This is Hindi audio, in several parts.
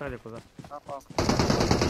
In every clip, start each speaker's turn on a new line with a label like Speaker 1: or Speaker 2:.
Speaker 1: шалику, куда? Попал.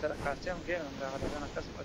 Speaker 1: रहा था ना कसम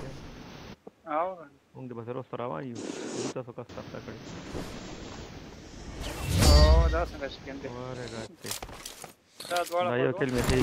Speaker 2: sea,
Speaker 1: आओ
Speaker 2: unde basero storava i uta so kasta ta kadi.
Speaker 1: ओ दा संग शिकंदे
Speaker 2: Ore gatte.
Speaker 1: दा द्वारा
Speaker 2: Da io kelme sei